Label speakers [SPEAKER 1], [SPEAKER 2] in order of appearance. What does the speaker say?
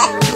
[SPEAKER 1] Ha!